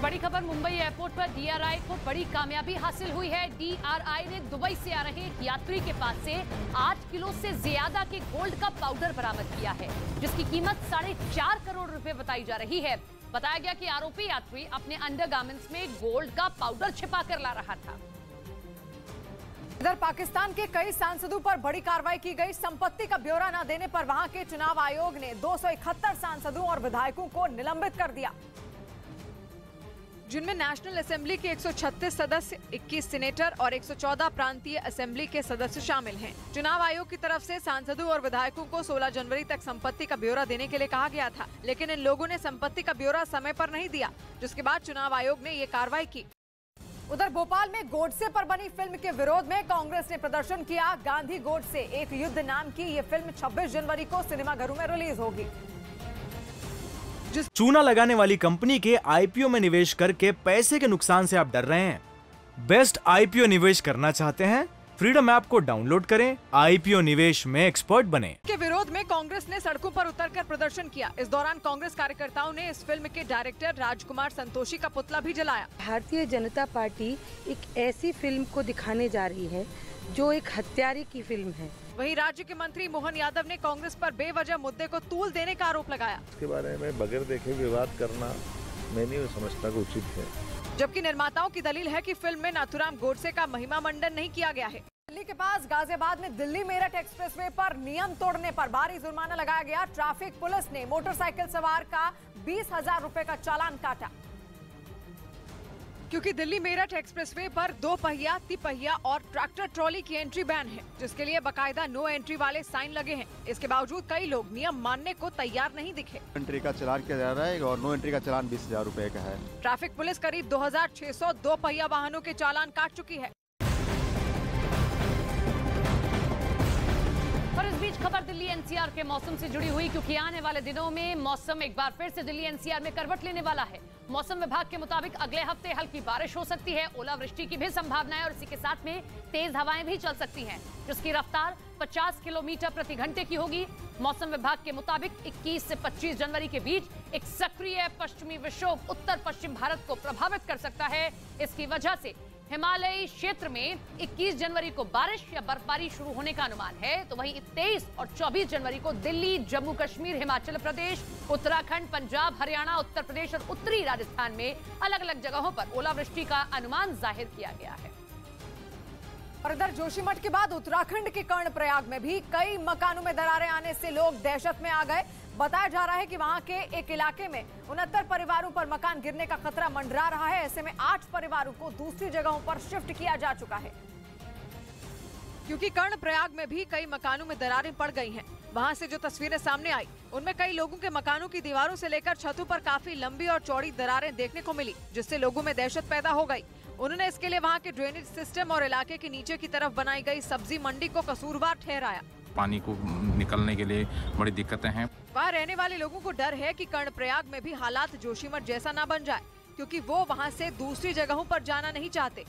बड़ी खबर, मुंबई एयरपोर्ट पर डीआरआई को बड़ी कामयाबी हासिल हुई है। डीआरआई ने दुबई से आ रहे एक यात्री के पास से 8 किलो से ज़्यादा के गोल्ड का पाउडर बरामद किया है, जिसकी कीमत साढ़े चार करोड़ रुपए बताई जा रही है। बताया गया कि आरोपी यात्री अपने अंडरगार्मेंट्स में गोल्ड का पाउडर छिपा कर ला रहा था। इधर पाकिस्तान के कई सांसदों पर बड़ी कार्रवाई की गई। संपत्ति का ब्यौरा न देने पर वहाँ के चुनाव आयोग ने 271 सांसदों और विधायकों को निलंबित कर दिया। जिनमें नेशनल असेंबली के 136 सदस्य 21 सीनेटर और 114 प्रांतीय असेंबली के सदस्य शामिल हैं। चुनाव आयोग की तरफ़ से सांसदों और विधायकों को 16 जनवरी तक संपत्ति का ब्यौरा देने के लिए कहा गया था, लेकिन इन लोगों ने संपत्ति का ब्यौरा समय पर नहीं दिया, जिसके बाद चुनाव आयोग ने ये कार्रवाई की उधर भोपाल में गोडसे पर बनी फ़िल्म के विरोध में कांग्रेस ने प्रदर्शन किया, गांधी गोडसे, एक युद्ध नाम की ये फ़िल्म 26 जनवरी को सिनेमाघरों में रिलीज़ होगी चूना लगाने वाली कंपनी के आईपीओ में निवेश करके पैसे के नुकसान से आप डर रहे हैं। बेस्ट आईपीओ निवेश करना चाहते हैं? फ्रीडम ऐप को डाउनलोड करें, आईपीओ निवेश में एक्सपर्ट बने। विरोध में कांग्रेस ने सड़कों पर उतरकर प्रदर्शन किया। इस दौरान कांग्रेस कार्यकर्ताओं ने इस फ़िल्म के डायरेक्टर राजकुमार संतोषी का पुतला भी जलाया। भारतीय जनता पार्टी एक ऐसी फ़िल्म को दिखाने जा रही है जो एक हत्यारे की फ़िल्म है। वहीं राज्य के मंत्री मोहन यादव ने कांग्रेस पर बेवजह मुद्दे को तूल देने का आरोप लगाया। इसके बारे में बगैर देखे विवाद करना मैं नहीं समझता कि उचित है। जबकि निर्माताओं की दलील है कि फ़िल्म में नाथुराम गोडसे का महिमा मंडन नहीं किया गया है। दिल्ली के पास गाजियाबाद में दिल्ली मेरठ एक्सप्रेसवे पर नियम तोड़ने पर भारी जुर्माना लगाया गया। ट्रैफ़िक पुलिस ने मोटरसाइकिल सवार का बीस हज़ार रूपए का चालान काटा। क्योंकि दिल्ली मेरठ एक्सप्रेसवे पर दो पहिया तिपहिया और ट्रैक्टर ट्रॉली की एंट्री बैन है जिसके लिए बकायदा नो एंट्री वाले साइन लगे हैं। इसके बावजूद कई लोग नियम मानने को तैयार नहीं दिखे। एंट्री का चलान किया जा रहा है और नो एंट्री का चलान बीस हज़ार रूपए का है। ट्रैफ़िक पुलिस करीब 2600 दो पहिया वाहनों के चालान काट चुकी है। और इस बीच खबर दिल्ली एनसीआर के मौसम से जुड़ी हुई, क्योंकि आने वाले दिनों में मौसम एक बार फिर से दिल्ली एनसीआर में करवट लेने वाला है। मौसम विभाग के मुताबिक अगले हफ़्ते हल्की बारिश हो सकती है, ओलावृष्टि की भी संभावना है और इसी के साथ में तेज हवाएँ भी चल सकती हैं, जिसकी रफ्तार 50 किलोमीटर प्रति घंटे की होगी। मौसम विभाग के मुताबिक 21 से 25 जनवरी के बीच एक सक्रिय पश्चिमी विक्षोभ उत्तर पश्चिम भारत को प्रभावित कर सकता है। इसकी वजह से हिमालयी क्षेत्र में 21 जनवरी को बारिश या बर्फबारी शुरू होने का अनुमान है तो वहीं 23 और 24 जनवरी को दिल्ली, जम्मू कश्मीर, हिमाचल प्रदेश, उत्तराखंड, पंजाब, हरियाणा, उत्तर प्रदेश और उत्तरी राजस्थान में अलग अलग जगहों पर ओलावृष्टि का अनुमान ज़ाहिर किया गया है। और इधर जोशीमठ के बाद उत्तराखंड के कर्णप्रयाग में भी कई मकानों में दरारें आने से लोग दहशत में आ गए। बताया जा रहा है कि वहाँ के एक इलाके में उनहत्तर परिवारों पर मकान गिरने का खतरा मंडरा रहा है। ऐसे में आठ परिवारों को दूसरी जगहों पर शिफ्ट किया जा चुका है। क्योंकि कर्णप्रयाग में भी कई मकानों में दरारें पड़ गई हैं। वहाँ से जो तस्वीरें सामने आई, उनमें कई लोगों के मकानों की दीवारों से लेकर छतों पर काफ़ी लंबी और चौड़ी दरारें देखने को मिली, जिससे लोगों में दहशत पैदा हो गई। उन्होंने इसके लिए वहाँ के ड्रेनेज सिस्टम और इलाके के नीचे की तरफ़ बनाई गई सब्ज़ी मंडी को कसूरवार ठहराया। पानी को निकलने के लिए बड़ी दिक्कतें हैं। वहाँ रहने वाले लोगों को डर है कि कर्णप्रयाग में भी हालात जोशीमठ जैसा ना बन जाए क्योंकि वो वहाँ से दूसरी जगहों पर जाना नहीं चाहते।